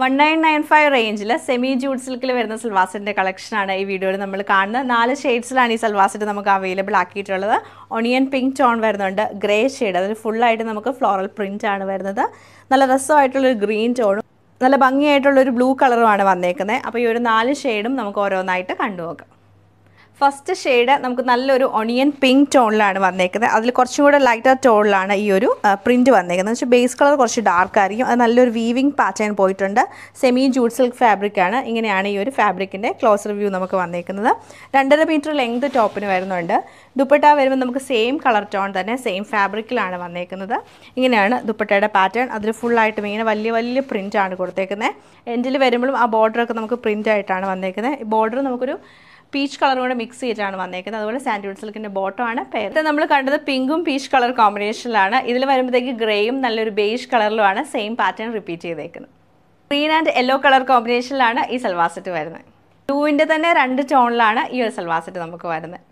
One nine nine five റേഞ്ചിൽ semi jute സിൽക്കിൽ വരുന്ന സൽവാസിന്റെ കളക്ഷനാണ് ഈ വീഡിയോയിൽ നമ്മൾ കാണുന്നത്. നാല് ഷെയ്ഡ്സിലാണ് ഈ സൽവാസിറ്റ് നമുക്ക് അവൈലബിൾ ആക്കിയിട്ടുള്ളത്. ഒണിയൻ പിങ്ക് ടോൺ വരുന്നുണ്ട്. ഗ്രേ ഷെയ്ഡ് അതിൽ ഫുള്ളായിട്ട് നമുക്ക് ഫ്ലോറൽ പ്രിന്റ് ആണ് വരുന്നത്. നല്ല രസമായിട്ടുള്ളൊരു ഗ്രീൻ ടോണും നല്ല ഭംഗിയായിട്ടുള്ളൊരു ബ്ലൂ കളറുമാണ് വന്നേക്കുന്നത് അപ്പോൾ ഈ ഒരു നാല് ഷെയ്ഡും നമുക്ക് ഓരോന്നായിട്ട് കണ്ടുപോകാം ഫസ്റ്റ് ഷെയ്ഡ് നമുക്ക് നല്ലൊരു ഒണിയൻ പിങ്ക് ടോണിലാണ് വന്നേക്കുന്നത്. അതിൽ കുറച്ചും കൂടെ ലൈറ്റർ ടോണിലാണ് ഈ ഒരു പ്രിന്റ് വന്നേക്കുന്നത്. വെച്ചാൽ ബേസ് കളർ കുറച്ച് ഡാർക്ക് ആയിരിക്കും. അത് നല്ലൊരു വീവിങ് പാറ്റേൺ പോയിട്ടുണ്ട്. സെമി ജൂഡ് സിൽക്ക് ഫാബ്രിക് ആണ്. ഇങ്ങനെയാണ് ഈ ഒരു ഫാബ്രിക്കിന്റെ ക്ലോസ് റിവ്യൂ നമുക്ക് വന്നേക്കുന്നത്. രണ്ടര മീറ്റർ ലെങ്ത് ടോപ്പിന് വരുന്നുണ്ട്. ദുപ്പട്ട വരുമ്പോൾ നമുക്ക് സെയിം കളർ ടോൺ തന്നെ സെയിം ഫാബ്രിക്കിലാണ് വന്നേക്കുന്നത്. ഇങ്ങനെയാണ് ദുപ്പട്ടയുടെ പാറ്റേൺ അതിൽ ഫുള്ളായിട്ടും ഇങ്ങനെ വലിയ വലിയ പ്രിന്റാണ് കൊടുത്തേക്കുന്നത്. എൻഡിൽ വരുമ്പോഴും ആ ബോർഡറൊക്കെ നമുക്ക് പ്രിന്റായിട്ടാണ് വന്നേക്കുന്നത്. ബോർഡർ നമുക്കൊരു പീച്ച് കളറും കൂടെ മിക്സ് ചെയ്തിട്ടാണ് വന്നേക്കുന്നത്. അതുപോലെ സാൻഡ്വിഡ് സിൽക്കിന്റെ ബോട്ടം ആണ്. പേര് നമ്മൾ കണ്ടത് പിങ്കും പീച്ച് കളർ കോമ്പിനേഷനിലാണ് ഇതിൽ വരുമ്പോഴത്തേക്ക് ഗ്രേയും നല്ലൊരു ബേജ് കളറിലുമാണ് സെയിം പാറ്റേൺ റിപ്പീറ്റ് ചെയ്തേക്കുന്നത്. ഗ്രീൻ ആൻഡ് യെല്ലോ കളർ കോമ്പിനേഷനിലാണ് ഈ സൽവാസെറ്റ് വരുന്നത്. ബ്ലൂവിന്റെ തന്നെ രണ്ട് ടോണിലാണ് ഈ ഒരു സൽവാസെറ്റ് നമുക്ക് വരുന്നത്.